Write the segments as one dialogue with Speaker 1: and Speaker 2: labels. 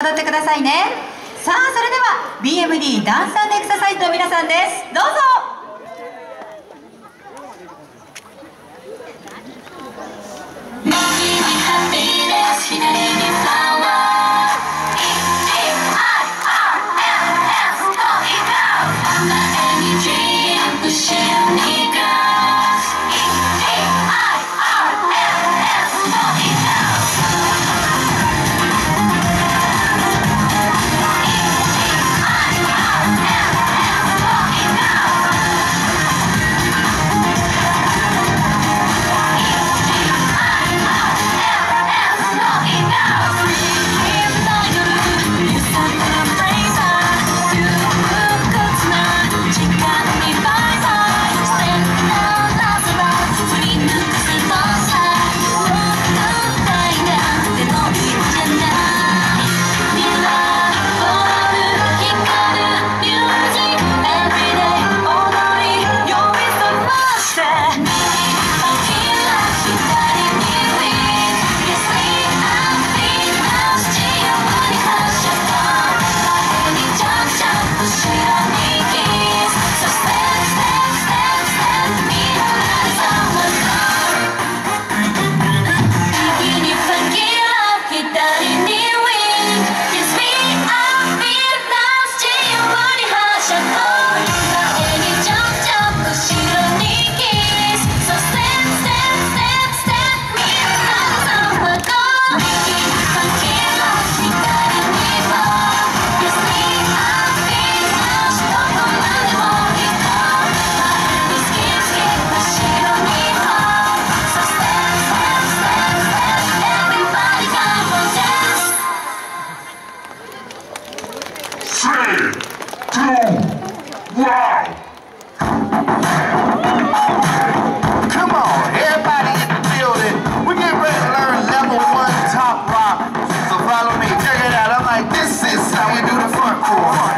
Speaker 1: 踊ってくださいね。さあそれでは BMD ダンスエクササイズの皆さんです。どうぞ。左にフラワー
Speaker 2: Oh.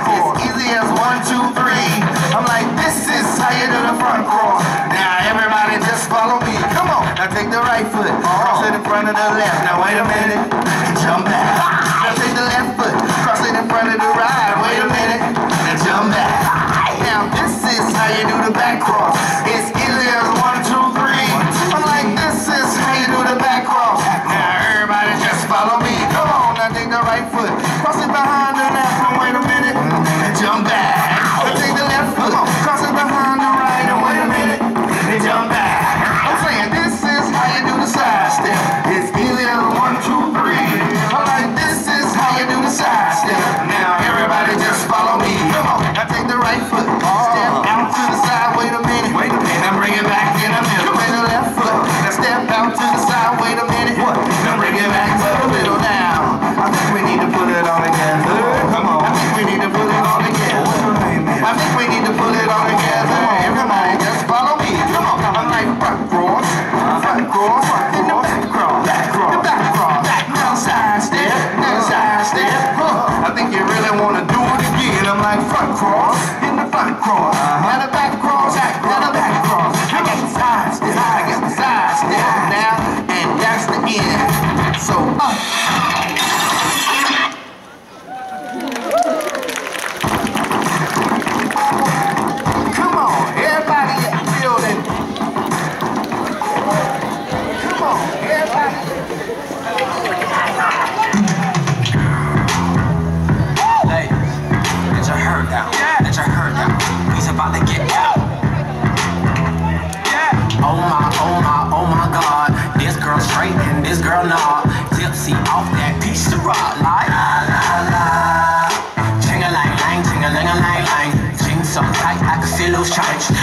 Speaker 2: cross. Uh
Speaker 3: -huh. Oh my, oh my, oh my god. This girl straight and this girl not. Nah. Tipsy off that piece of rock. Like, la la la. Ching a lang lang, ching a lang a lang lang. Jeans so tight, I can feel those change.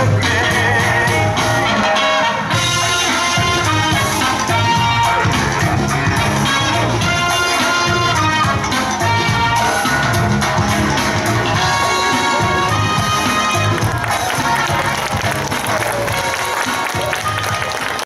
Speaker 3: the
Speaker 4: bed.